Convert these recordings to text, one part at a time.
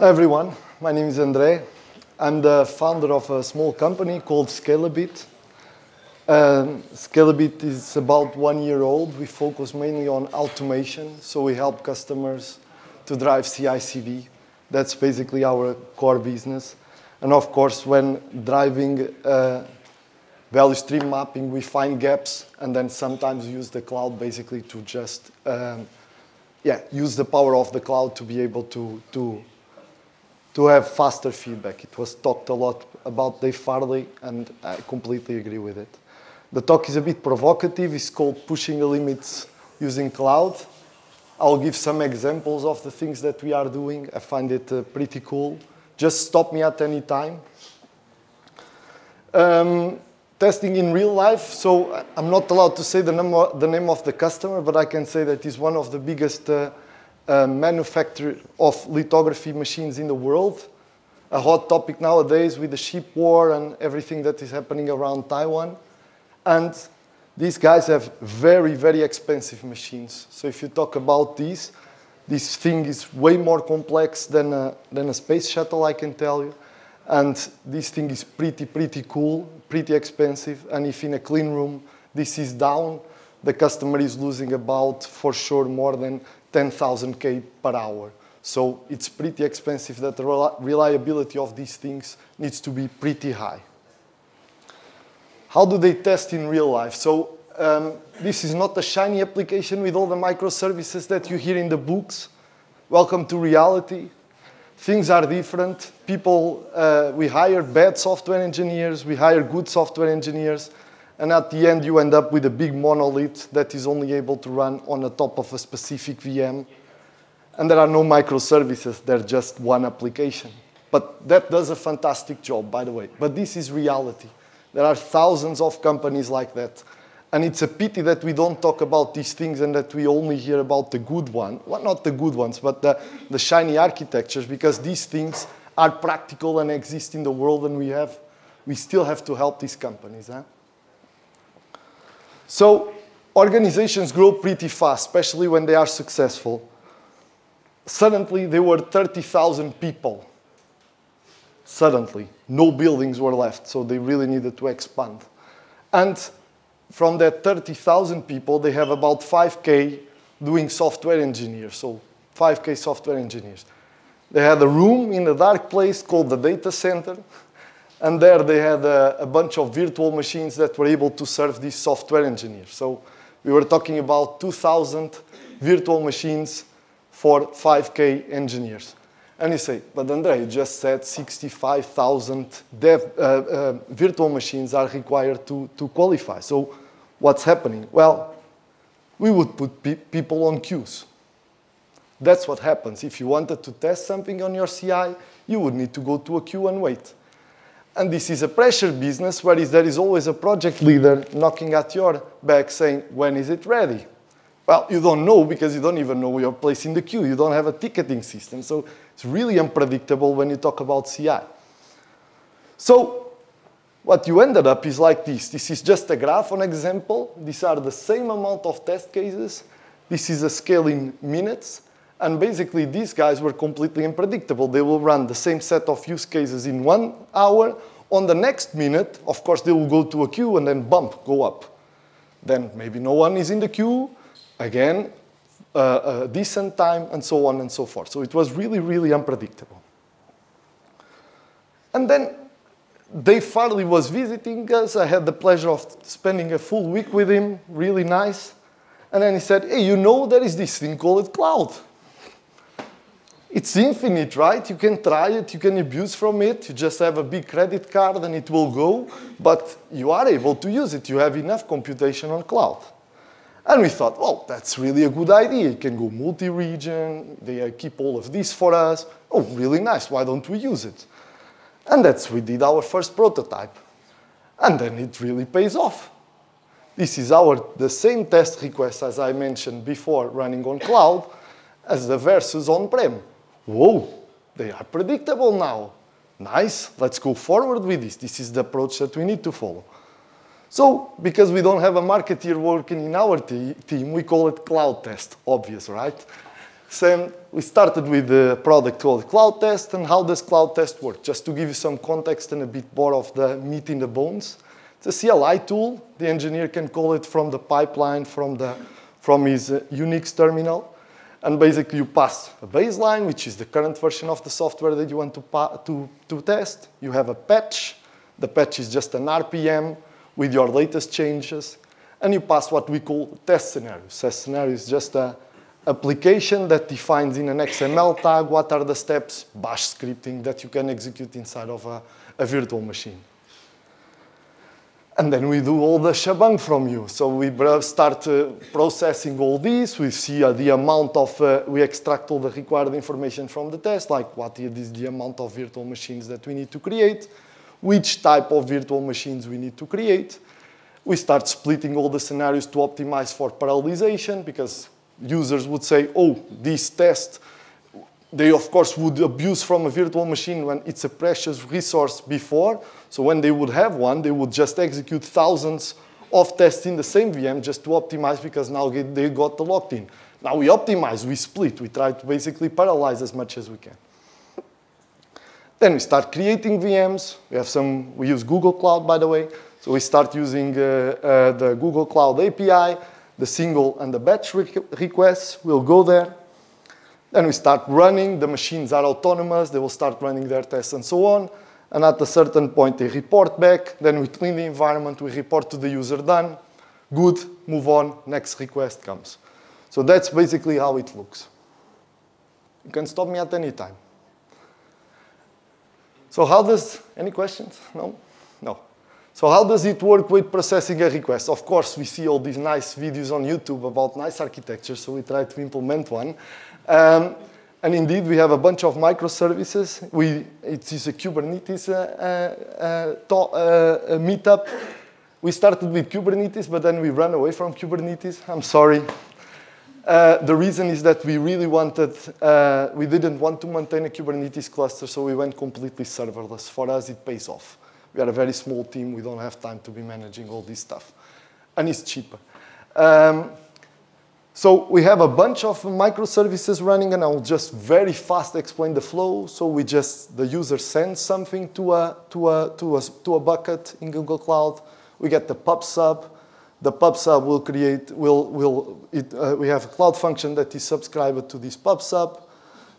Hi everyone, my name is Andre. I'm the founder of a small company called Scalabit. Um, Scalabit is about one year old. We focus mainly on automation, so we help customers to drive CI/CD. That's basically our core business. And of course, when driving uh, value stream mapping, we find gaps and then sometimes use the cloud basically to just um, yeah, use the power of the cloud to be able to, to to have faster feedback. It was talked a lot about Dave Farley, and I completely agree with it. The talk is a bit provocative. It's called Pushing the Limits Using Cloud. I'll give some examples of the things that we are doing. I find it uh, pretty cool. Just stop me at any time. Um, testing in real life. So I'm not allowed to say the, number, the name of the customer, but I can say that he's one of the biggest uh, uh, manufacturer of lithography machines in the world. A hot topic nowadays with the ship war and everything that is happening around Taiwan. And these guys have very, very expensive machines. So if you talk about these, this thing is way more complex than a, than a space shuttle, I can tell you. And this thing is pretty, pretty cool, pretty expensive. And if in a clean room this is down, the customer is losing about, for sure, more than 10,000K per hour. So it's pretty expensive that the reliability of these things needs to be pretty high. How do they test in real life? So um, this is not a shiny application with all the microservices that you hear in the books. Welcome to reality. Things are different. People, uh, we hire bad software engineers, we hire good software engineers, and at the end, you end up with a big monolith that is only able to run on the top of a specific VM. And there are no microservices, they're just one application. But that does a fantastic job, by the way. But this is reality. There are thousands of companies like that. And it's a pity that we don't talk about these things and that we only hear about the good one. Well, not the good ones, but the, the shiny architectures, because these things are practical and exist in the world, and we, have, we still have to help these companies. Huh? So organizations grow pretty fast, especially when they are successful. Suddenly, there were 30,000 people. Suddenly, no buildings were left, so they really needed to expand. And from that 30,000 people, they have about 5K doing software engineers, so 5K software engineers. They had a room in a dark place called the data center, and there they had a, a, bunch of virtual machines that were able to serve these software engineers. So we were talking about 2,000 virtual machines for 5K engineers. And you say, but Andre, you just said 65,000 uh, uh, virtual machines are required to, to qualify. So what's happening? Well, we would put pe people on queues. That's what happens. If you wanted to test something on your CI, you would need to go to a queue and wait. And this is a pressure business where there is always a project leader knocking at your back saying, when is it ready? Well, you don't know because you don't even know your place in the queue. You don't have a ticketing system. So it's really unpredictable when you talk about CI. So what you ended up is like this. This is just a graph, an example. These are the same amount of test cases. This is a scale in minutes. And basically, these guys were completely unpredictable. They will run the same set of use cases in one hour. On the next minute, of course, they will go to a queue and then bump, go up. Then maybe no one is in the queue. Again, uh, a decent time, and so on and so forth. So it was really, really unpredictable. And then Dave Farley was visiting us. I had the pleasure of spending a full week with him, really nice. And then he said, hey, you know there is this thing called cloud. It's infinite, right? You can try it, you can abuse from it. You just have a big credit card and it will go, but you are able to use it. You have enough computation on cloud. And we thought, well, that's really a good idea. You can go multi-region, they uh, keep all of this for us. Oh, really nice, why don't we use it? And that's we did our first prototype. And then it really pays off. This is our the same test request as I mentioned before running on cloud as the versus on-prem whoa, they are predictable now. Nice, let's go forward with this. This is the approach that we need to follow. So, because we don't have a marketeer working in our team, we call it cloud test, obvious, right? So we started with the product called Cloud Test, and how does Cloud Test work? Just to give you some context and a bit more of the meat in the bones. It's a CLI tool. The engineer can call it from the pipeline, from, the, from his uh, Unix terminal. And basically you pass a baseline, which is the current version of the software that you want to, to, to test. You have a patch. The patch is just an RPM with your latest changes. And you pass what we call test scenarios. Test scenario is just an application that defines in an XML tag what are the steps, bash scripting that you can execute inside of a, a virtual machine. And then we do all the shabang from you. So we start uh, processing all this. We see uh, the amount of, uh, we extract all the required information from the test, like what is the amount of virtual machines that we need to create, which type of virtual machines we need to create. We start splitting all the scenarios to optimize for parallelization because users would say, oh, this test they of course would abuse from a virtual machine when it's a precious resource before. So when they would have one, they would just execute thousands of tests in the same VM just to optimize because now they got the locked in. Now we optimize, we split, we try to basically parallelize as much as we can. Then we start creating VMs. We have some, we use Google Cloud, by the way. So we start using uh, uh, the Google Cloud API, the single and the batch re requests. We'll go there. Then we start running, the machines are autonomous, they will start running their tests and so on. And at a certain point, they report back. Then we clean the environment, we report to the user done. Good, move on, next request comes. So that's basically how it looks. You can stop me at any time. So how does, any questions? No? No. So how does it work with processing a request? Of course, we see all these nice videos on YouTube about nice architecture, so we try to implement one. Um, and indeed, we have a bunch of microservices. We, it is a Kubernetes uh, uh, uh, uh, meetup. We started with Kubernetes, but then we ran away from Kubernetes. I'm sorry. Uh, the reason is that we really wanted, uh, we didn't want to maintain a Kubernetes cluster, so we went completely serverless. For us, it pays off. We are a very small team. We don't have time to be managing all this stuff. And it's cheaper. Um, so we have a bunch of microservices running, and I'll just very fast explain the flow. So we just, the user sends something to a, to a, to a, to a bucket in Google Cloud. We get the pub sub. The pub sub will create, will, will it, uh, we have a cloud function that is subscribed to this pub sub.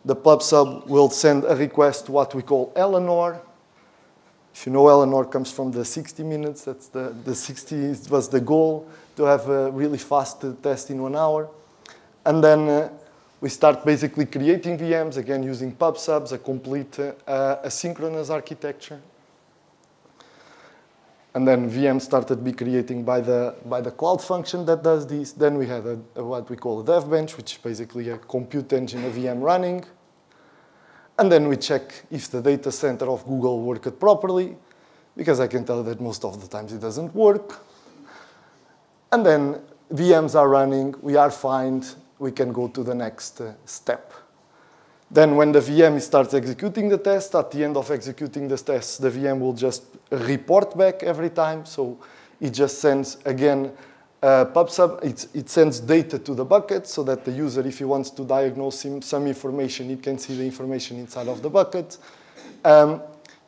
The pub sub will send a request to what we call Eleanor. If you know Eleanor comes from the 60 minutes, that's the, the 60 was the goal to have a really fast test in one hour. And then uh, we start basically creating VMs, again using pub subs, a complete uh, asynchronous architecture. And then VM started be creating by the, by the cloud function that does this. Then we had a, a, what we call a dev bench, which is basically a compute engine, a VM running. And then we check if the data center of Google worked properly, because I can tell that most of the times it doesn't work. And then VMs are running, we are fine, we can go to the next uh, step. Then when the VM starts executing the test, at the end of executing the test, the VM will just report back every time. So it just sends, again, uh, PubSub, it, it sends data to the bucket so that the user, if he wants to diagnose him, some information, he can see the information inside of the bucket. Um,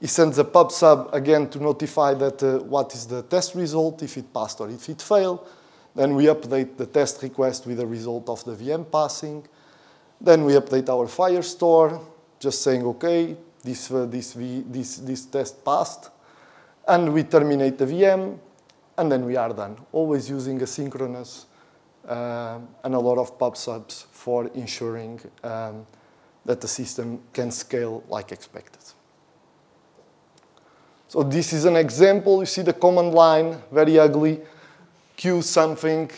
he sends a pub sub again to notify that uh, what is the test result, if it passed or if it failed. Then we update the test request with the result of the VM passing. Then we update our Firestore, just saying, okay, this, uh, this, v, this, this test passed. And we terminate the VM, and then we are done. Always using asynchronous uh, and a lot of pub subs for ensuring um, that the system can scale like expected. So this is an example. You see the command line, very ugly. Queue something,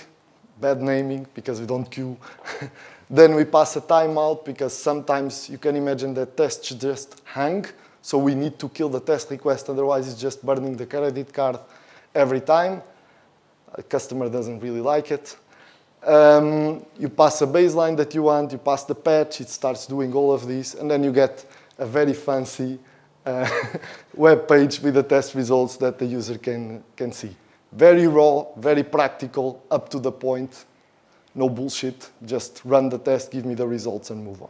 bad naming because we don't queue. then we pass a timeout because sometimes you can imagine that tests just hang. So we need to kill the test request, otherwise it's just burning the credit card every time. A customer doesn't really like it. Um, you pass a baseline that you want, you pass the patch, it starts doing all of this, and then you get a very fancy uh, web page with the test results that the user can, can see. Very raw, very practical, up to the point, No bullshit, just run the test, give me the results, and move on.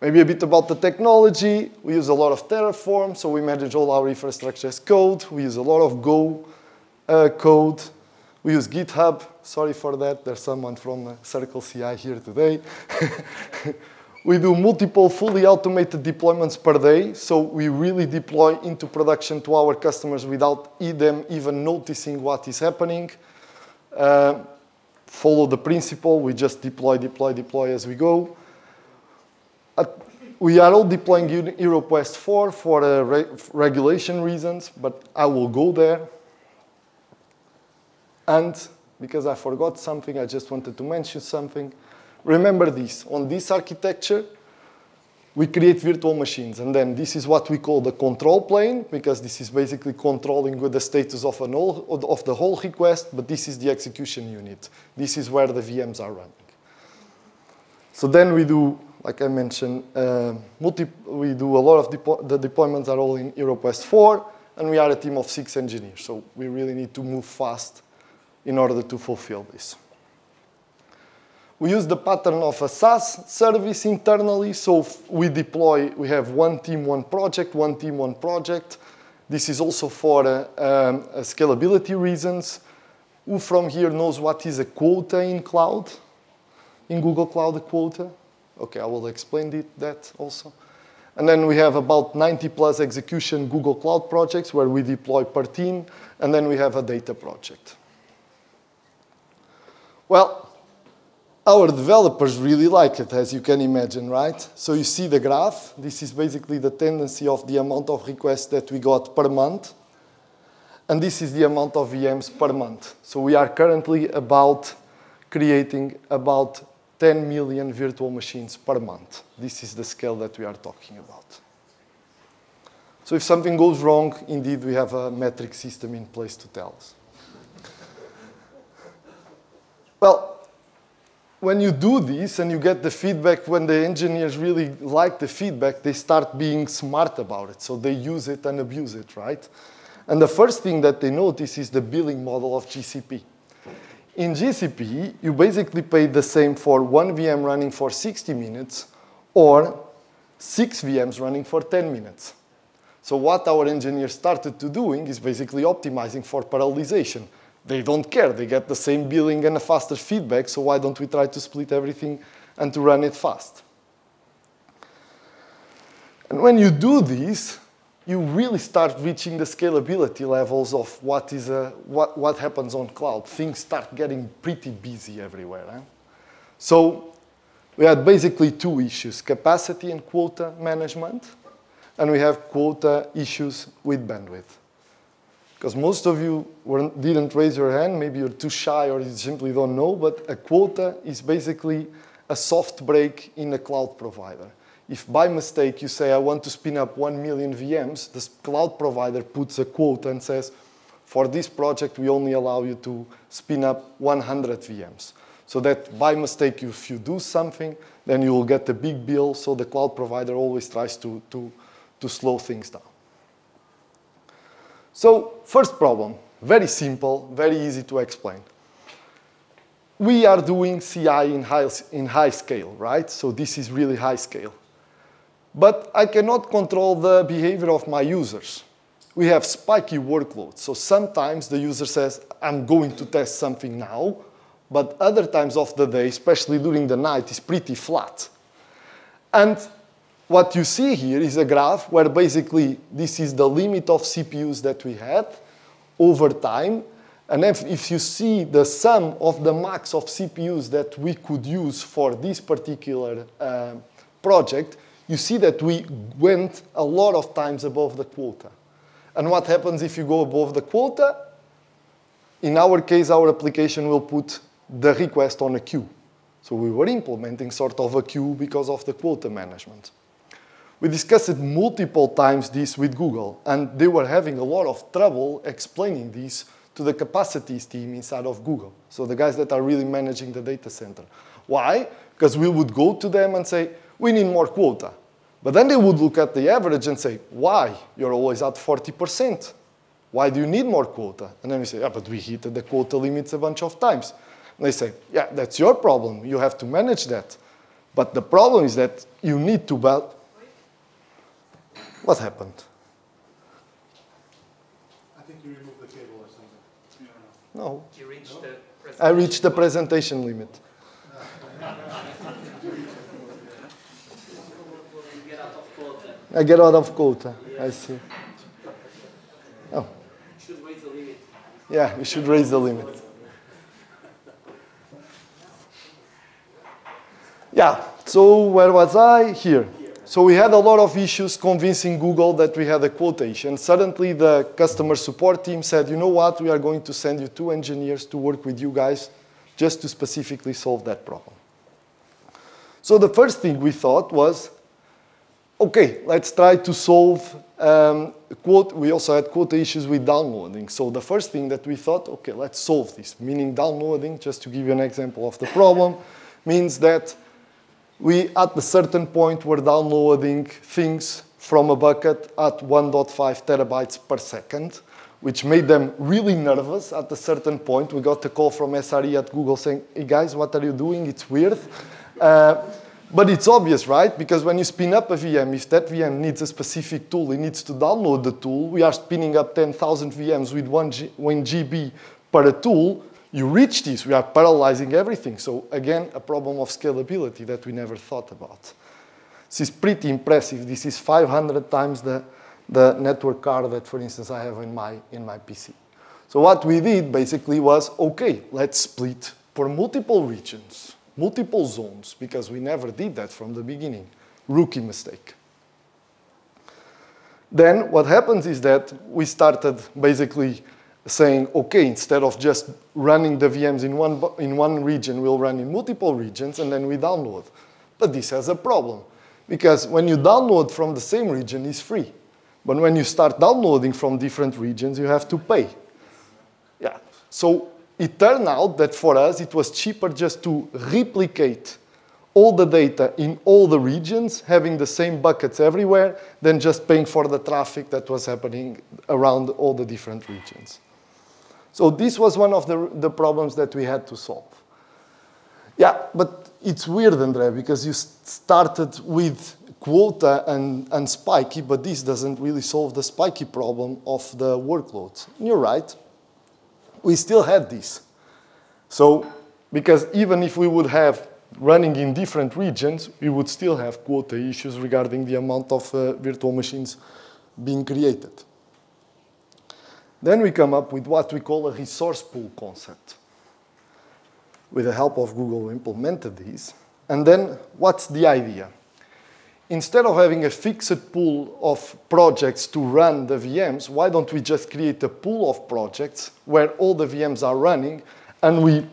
Maybe a bit about the technology. We use a lot of Terraform, so we manage all our infrastructure as code. We use a lot of Go uh, code. We use GitHub. Sorry for that. There's someone from CircleCI here today. we do multiple fully automated deployments per day, so we really deploy into production to our customers without them even noticing what is happening. Uh, follow the principle. We just deploy, deploy, deploy as we go we are all deploying Europe West 4 for uh, re regulation reasons, but I will go there. And because I forgot something, I just wanted to mention something. Remember this, on this architecture, we create virtual machines. And then this is what we call the control plane, because this is basically controlling with the status of, an all, of the whole request, but this is the execution unit. This is where the VMs are running. So then we do like I mentioned, uh, we do a lot of depo the deployments are all in Europe West 4, and we are a team of six engineers. So we really need to move fast in order to fulfill this. We use the pattern of a SaaS service internally. So we deploy, we have one team, one project, one team, one project. This is also for uh, um, scalability reasons. Who from here knows what is a quota in cloud? In Google Cloud, a quota? Okay, I will explain it, that also. And then we have about 90 plus execution Google Cloud projects where we deploy per team, and then we have a data project. Well, our developers really like it, as you can imagine, right? So you see the graph. This is basically the tendency of the amount of requests that we got per month. And this is the amount of VMs per month. So we are currently about creating about 10 million virtual machines per month. This is the scale that we are talking about. So if something goes wrong, indeed, we have a metric system in place to tell us. Well, when you do this and you get the feedback, when the engineers really like the feedback, they start being smart about it. So they use it and abuse it, right? And the first thing that they notice is the billing model of GCP. In GCP, you basically pay the same for one VM running for 60 minutes or six VMs running for 10 minutes. So what our engineers started to doing is basically optimizing for parallelization. They don't care. They get the same billing and a faster feedback, so why don't we try to split everything and to run it fast? And when you do this, you really start reaching the scalability levels of what, is a, what, what happens on cloud. Things start getting pretty busy everywhere. Eh? So we had basically two issues, capacity and quota management, and we have quota issues with bandwidth. Because most of you didn't raise your hand, maybe you're too shy or you simply don't know, but a quota is basically a soft break in a cloud provider if by mistake you say, I want to spin up 1 million VMs, the cloud provider puts a quote and says, for this project, we only allow you to spin up 100 VMs. So that by mistake, if you do something, then you will get a big bill. So the cloud provider always tries to, to, to slow things down. So first problem, very simple, very easy to explain. We are doing CI in high, in high scale, right? So this is really high scale but I cannot control the behavior of my users. We have spiky workloads. So sometimes the user says, I'm going to test something now, but other times of the day, especially during the night, is pretty flat. And what you see here is a graph where basically this is the limit of CPUs that we had over time. And if, if you see the sum of the max of CPUs that we could use for this particular uh, project, you see that we went a lot of times above the quota. And what happens if you go above the quota? In our case, our application will put the request on a queue. So we were implementing sort of a queue because of the quota management. We discussed it multiple times this with Google, and they were having a lot of trouble explaining this to the capacities team inside of Google. So the guys that are really managing the data center. Why? Because we would go to them and say, we need more quota. But then they would look at the average and say, why? You're always at 40%. Why do you need more quota? And then we say, yeah, but we hit the quota limits a bunch of times. And they say, yeah, that's your problem. You have to manage that. But the problem is that you need to. What happened? I think you removed the cable or something. No, You reached the I reached the presentation. presentation limit. You get out of quota. I get out of quota. I see. Oh, You should raise the limit. yeah, we should raise the limit. Yeah, so where was I? Here. So we had a lot of issues convincing Google that we had a quotation. Suddenly the customer support team said, you know what, we are going to send you two engineers to work with you guys just to specifically solve that problem. So the first thing we thought was, okay, let's try to solve um, quote. We also had quota issues with downloading. So the first thing that we thought, okay, let's solve this. Meaning downloading, just to give you an example of the problem, means that we at a certain point were downloading things from a bucket at 1.5 terabytes per second, which made them really nervous at a certain point. We got a call from SRE at Google saying, hey guys, what are you doing? It's weird. Uh, but it's obvious, right? Because when you spin up a VM, if that VM needs a specific tool, it needs to download the tool. We are spinning up 10,000 VMs with 1, G, 1 GB per tool. You reach this, we are parallelizing everything. So again, a problem of scalability that we never thought about. This is pretty impressive. This is 500 times the, the network card that, for instance, I have in my, in my PC. So what we did basically was, okay, let's split for multiple regions, multiple zones, because we never did that from the beginning. Rookie mistake. Then what happens is that we started basically saying, okay, instead of just running the VMs in one, in one region, we'll run in multiple regions and then we download. But this has a problem because when you download from the same region, it's free. But when you start downloading from different regions, you have to pay. Yeah. So it turned out that for us, it was cheaper just to replicate all the data in all the regions, having the same buckets everywhere, than just paying for the traffic that was happening around all the different regions. So this was one of the, the problems that we had to solve. Yeah, but it's weird, Andre, because you started with quota and, and spiky, but this doesn't really solve the spiky problem of the workloads. You're right. We still had this. So, because even if we would have running in different regions, we would still have quota issues regarding the amount of uh, virtual machines being created. Then we come up with what we call a resource pool concept. With the help of Google, we implemented these. And then what's the idea? Instead of having a fixed pool of projects to run the VMs, why don't we just create a pool of projects where all the VMs are running and we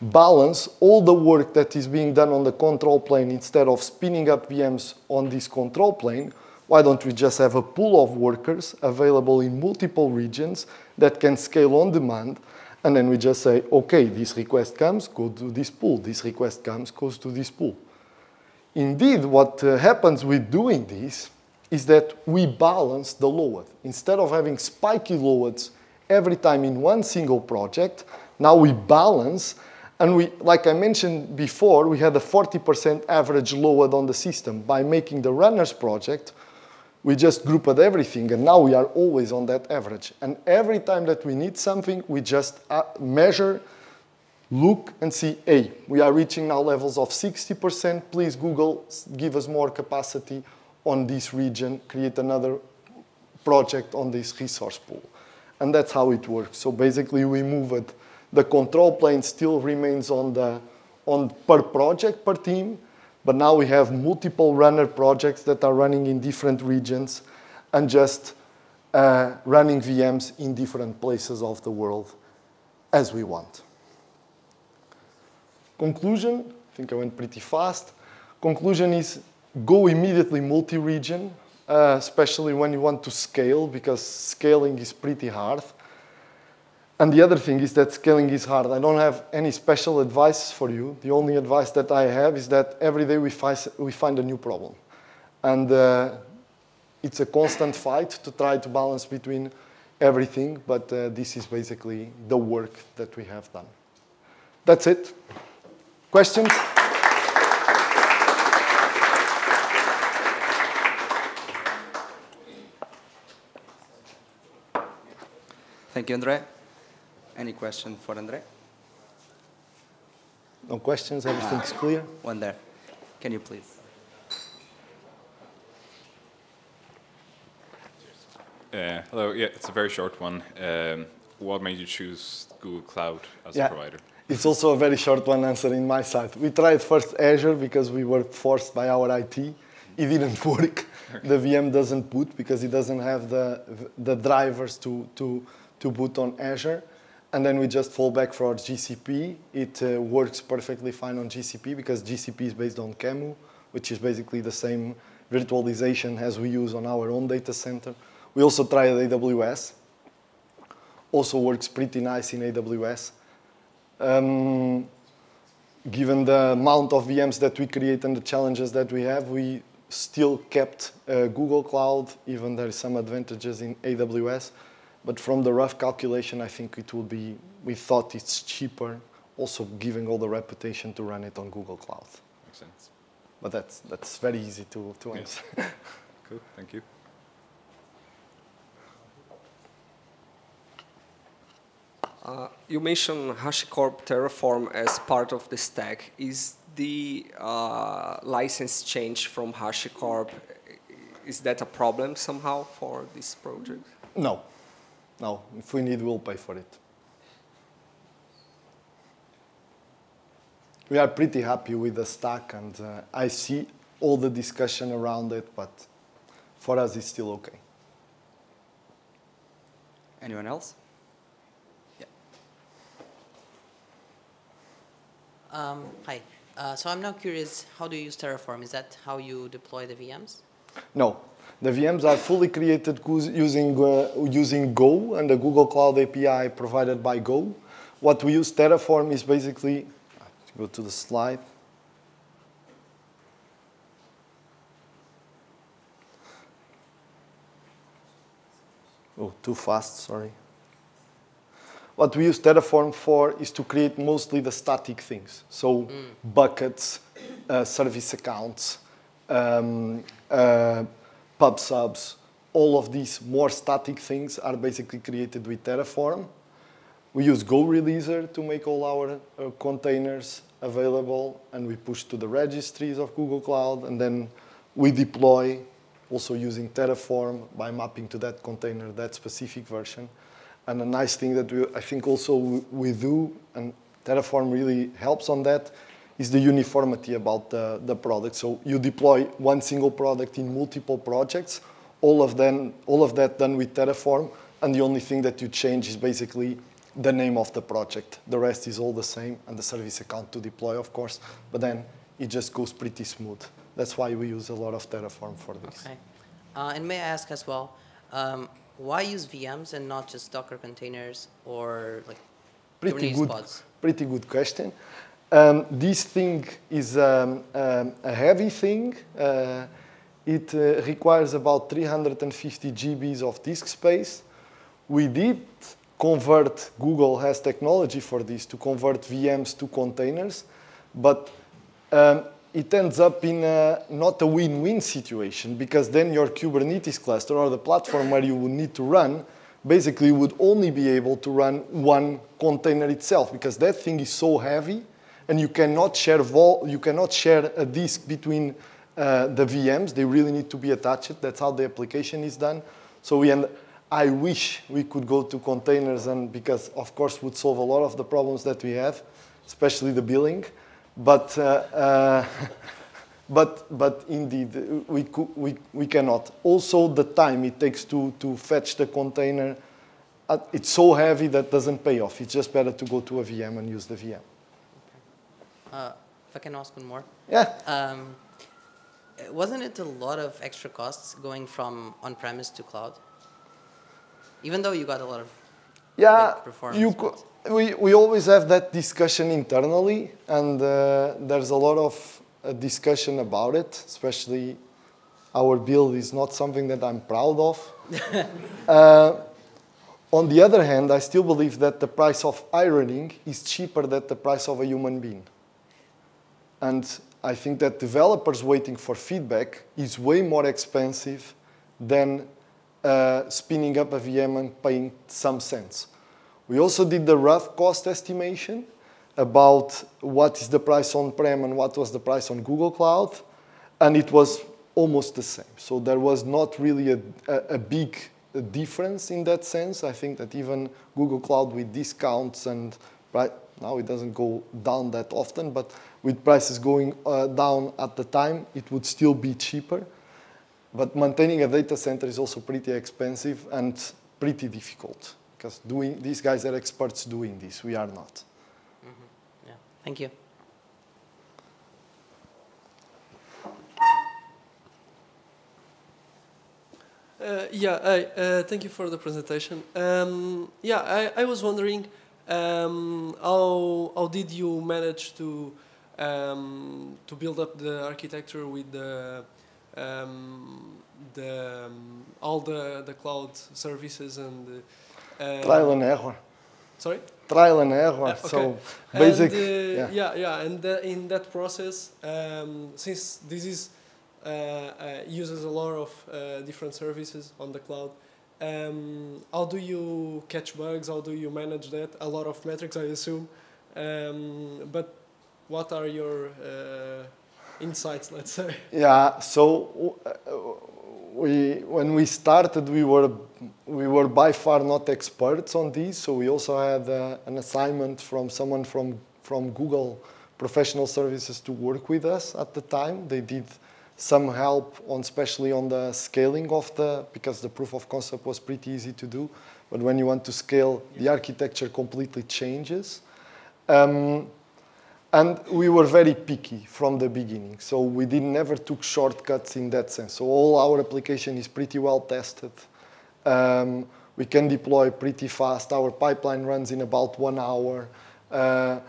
balance all the work that is being done on the control plane instead of spinning up VMs on this control plane? Why don't we just have a pool of workers available in multiple regions that can scale on demand? And then we just say, okay, this request comes, go to this pool. This request comes, goes to this pool. Indeed, what uh, happens with doing this is that we balance the load. Instead of having spiky loads every time in one single project, now we balance, and we, like I mentioned before, we had a 40% average load on the system. By making the runners project, we just grouped everything, and now we are always on that average. And every time that we need something, we just uh, measure look and see, hey, we are reaching now levels of 60%. Please, Google, give us more capacity on this region, create another project on this resource pool. And that's how it works. So basically, we move it. The control plane still remains on the on per project, per team, but now we have multiple runner projects that are running in different regions and just uh, running VMs in different places of the world as we want. Conclusion, I think I went pretty fast. Conclusion is go immediately multi-region, uh, especially when you want to scale, because scaling is pretty hard. And the other thing is that scaling is hard. I don't have any special advice for you. The only advice that I have is that every day we, fi- we find a new problem. And uh, it's a constant fight to try to balance between everything, but uh, this is basically the work that we have done. That's it. Questions? Thank you, Andre. Any question for Andre? No questions? Everything's clear? One there. Can you please? Uh, hello, yeah, it's a very short one. Um, what made you choose Google Cloud as Yeah. a provider? It's also a very short one answer in my side. We tried first Azure because we were forced by our IT. It didn't work. The VM doesn't boot because it doesn't have the, the drivers to, to, to boot on Azure. And then we just fall back for our GCP. It uh, works perfectly fine on GCP because GCP is based on QEMU, which is basically the same virtualization as we use on our own data center. We also tried AWS. Also works pretty nice in AWS. Um, given the amount of VMs that we create and the challenges that we have, we still kept uh, Google Cloud, even there is some advantages in AWS. But from the rough calculation, I think it will be, we thought it's cheaper, also giving all the reputation to run it on Google Cloud. Makes sense. But that's, that's very easy to, to Yeah. answer. Cool, thank you. Uh, you mentioned HashiCorp Terraform as part of the stack. Is the uh, license change from HashiCorp, is that a problem somehow for this project? no, no, if we need, we'll pay for it. We are pretty happy with the stack, and uh, I see all the discussion around it, but for us, it's still okay. Anyone else? Yeah. Um, hi. Uh, so I'm now curious, how do you use Terraform? Is that how you deploy the VMs? No, the VMs are fully created using, uh, using Go and the Google Cloud API provided by Go. What we use Terraform is basically, go to the slide. Oh, too fast, sorry. What we use Terraform for is to create mostly the static things. So buckets, uh, service accounts, um, uh, pub subs, all of these more static things are basically created with Terraform. We use GoReleaser to make all our uh, containers available, and we push to the registries of Google Cloud, and then we deploy also using Terraform by mapping to that container that specific version. And a nice thing that we, I think also we, we do, and Terraform really helps on that, is the uniformity about the, the product. So you deploy one single product in multiple projects, all of them, all of that done with Terraform, and the only thing that you change is basically the name of the project. The rest is all the same, and the service account to deploy, of course, but then it just goes pretty smooth. That's why we use a lot of Terraform for this. Okay. Uh, and may I ask as well, um, why use VMs and not just Docker containers or like Pretty Kubernetes good, pods? pretty good question. Um, this thing is um, um, a heavy thing. Uh, it uh, requires about 350 GBs of disk space. We did convert, Google has technology for this, to convert VMs to containers, but um, it ends up in a, not a win-win situation because then your Kubernetes cluster or the platform where you would need to run basically would only be able to run one container itself because that thing is so heavy and you cannot share you cannot share a disk between uh, the VMs. They really need to be attached. That's how the application is done. So we end, I wish we could go to containers and because of course would solve a lot of the problems that we have, especially the billing. But uh, uh, but but indeed we, cou- we we cannot. Also the time it takes to to fetch the container, uh, it's so heavy that doesn't pay off. It's just better to go to a VM and use the VM. Uh, if I can ask one more. Yeah. Um, wasn't it a lot of extra costs going from on-premise to cloud? Even though you got a lot of Yeah, performance you we, we always have that discussion internally, and uh, there's a lot of uh, discussion about it, especially our build is not something that I'm proud of. uh, On the other hand, I still believe that the price of ironing is cheaper than the price of a human being. And I think that developers waiting for feedback is way more expensive than uh, spinning up a VM and paying some cents. We also did the rough cost estimation about what is the price on-prem and what was the price on Google Cloud, and it was almost the same. So there was not really a, a, a big difference in that sense. I think that even Google Cloud with discounts and right now it doesn't go down that often, but with prices going uh, down at the time, it would still be cheaper. But maintaining a data center is also pretty expensive and pretty difficult because doing these guys are experts doing this. We are not. Yeah. Thank you. Uh, yeah, I, uh, thank you for the presentation. Um, yeah, I, I was wondering um, how, how did you manage to, um, to build up the architecture with the, um, the, um, all the, the cloud services and uh, Trial and error. sorry? Trial and error. Yeah, So basic. And, uh, yeah. yeah, yeah, and the, in that process, um, since this is uh, uh, uses a lot of uh, different services on the cloud, um, how do you catch bugs? How do you manage that? A lot of metrics, I assume. Um, but what are your uh, insights? Let's say. Yeah, so uh, we, when we started, we were, we were by far not experts on these. So we also had uh, an assignment from someone from, from Google Professional Services to work with us at the time. They did some help on, especially on the scaling of the, because the proof of concept was pretty easy to do. But when you want to scale, the architecture completely changes. Um, and we were very picky from the beginning. So we did never took shortcuts in that sense. So all our application is pretty well tested. Um, we can deploy pretty fast. Our pipeline runs in about one hour. Uh,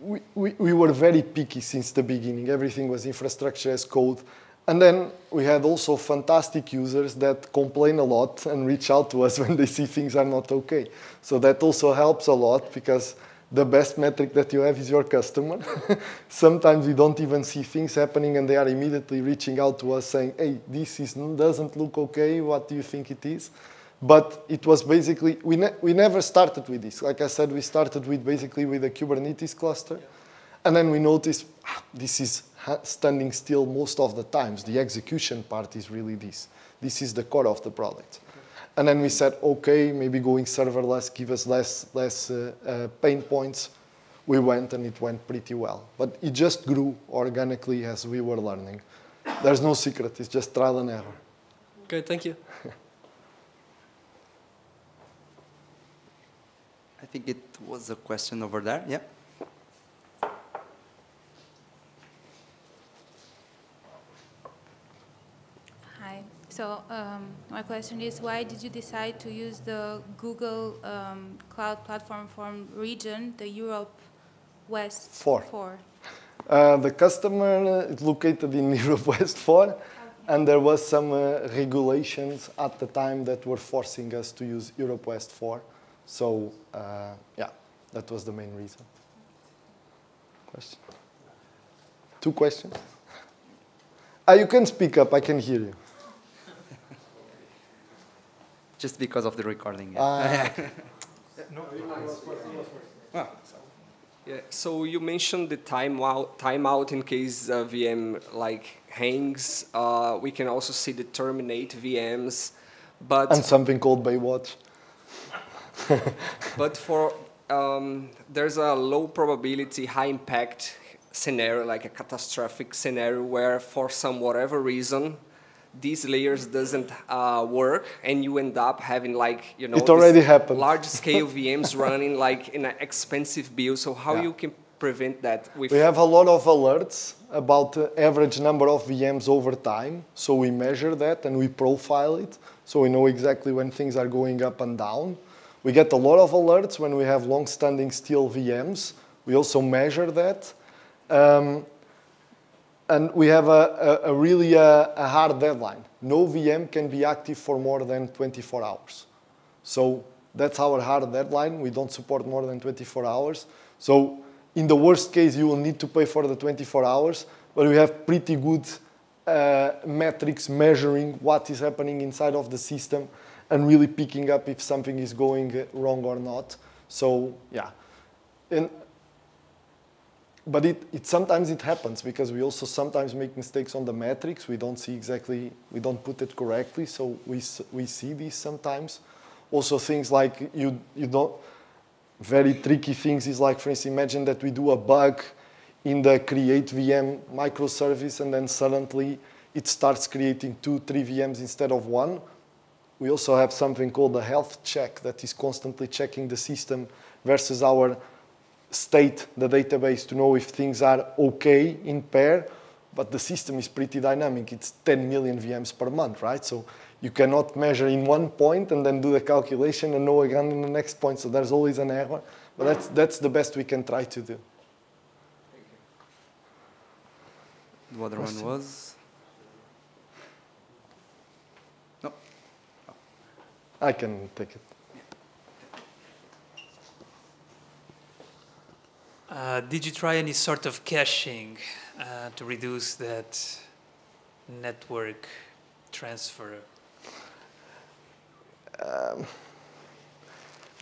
we, we, we were very picky since the beginning. Everything was infrastructure as code. And then we had also fantastic users that complain a lot and reach out to us when they see things are not okay. So that also helps a lot because the best metric that you have is your customer. Sometimes we don't even see things happening and they are immediately reaching out to us saying, hey, this is, doesn't look okay, what do you think it is? But it was basically, we, ne we never started with this. Like I said, we started with basically with a Kubernetes cluster. And then we noticed ah, this is standing still most of the times. The execution part is really this. This is the core of the product. And then we said, okay, maybe going serverless give us less, less uh, uh, pain points. We went and it went pretty well. But it just grew organically as we were learning. There's no secret, it's just trial and error. Okay, thank you. I think it was a question over there. Yeah. Hi. So um, my question is, why did you decide to use the Google um, Cloud Platform for region, the Europe West Four. 4? Uh, the customer is located in Europe West 4, and there was some uh, regulations at the time that were forcing us to use Europe West 4. So uh, yeah, that was the main reason. Question? Two questions? Ah, you can speak up, I can hear you. Just because of the recording. Yeah. Ah, Yeah, so you mentioned the timeout, timeout in case a VM like hangs. Uh, we can also see the terminate VMs, but and something called by Baywatch. but for um, there's a low probability, high impact scenario, like a catastrophic scenario, where for some whatever reason, these layers doesn't uh, work, and you end up having like you know It already happened. large scale VMs running like in an expensive build. So how Yeah. you can prevent that with We have a lot of alerts about the average number of VMs over time. So we measure that and we profile it. So we know exactly when things are going up and down. We get a lot of alerts when we have long-standing still VMs. We also measure that. Um, and we have a, a, a really uh, a hard deadline. No VM can be active for more than 24 hours. So That's our hard deadline. We don't support more than 24 hours. So in the worst case, you will need to pay for the 24 hours, but we have pretty good uh, metrics measuring what is happening inside of the system and really picking up if something is going wrong or not. So yeah, and but it, it sometimes it happens because we also sometimes make mistakes on the metrics. We don't see exactly, we don't put it correctly, so we we see these sometimes. Also things like you you don't very tricky things is like for instance imagine that we do a bug in the create VM microservice and then suddenly it starts creating two, three VMs instead of one. We also have something called a health check that is constantly checking the system versus our state, the database, to know if things are okay in pair. But the system is pretty dynamic. It's 10 million VMs per month, right? So you cannot measure in one point and then do the calculation and know again in the next point. So there's always an error. But that's, that's the best we can try to do. The other one was. No. I can take it. Uh, did you try any sort of caching uh, to reduce that network transfer?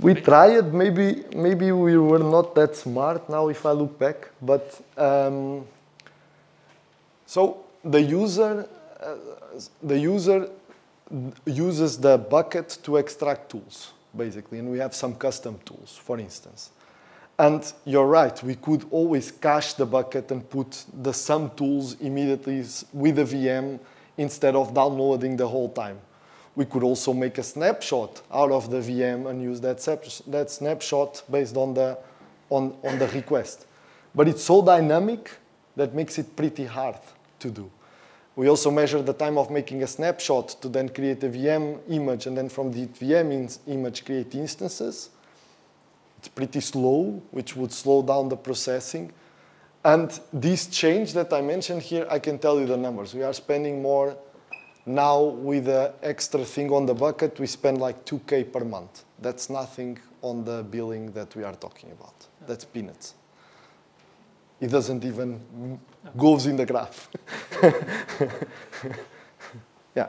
We tried. Maybe maybe we were not that smart now if I look back. But um, so the user uh, the user uses the bucket to extract tools basically, and we have some custom tools, for instance. And you're right, we could always cache the bucket and put the some tools immediately with the VM instead of downloading the whole time. We could also make a snapshot out of the VM and use that, that snapshot based on the, on, on the request. But it's so dynamic that makes it pretty hard to do. We also measure the time of making a snapshot to then create a VM image and then from the VM image create instances. It's pretty slow, which would slow down the processing. And this change that I mentioned here, I can tell you the numbers. We are spending more now with the extra thing on the bucket. We spend like 2K per month. That's nothing on the billing that we are talking about. That's peanuts. It doesn't even goes in the graph. yeah.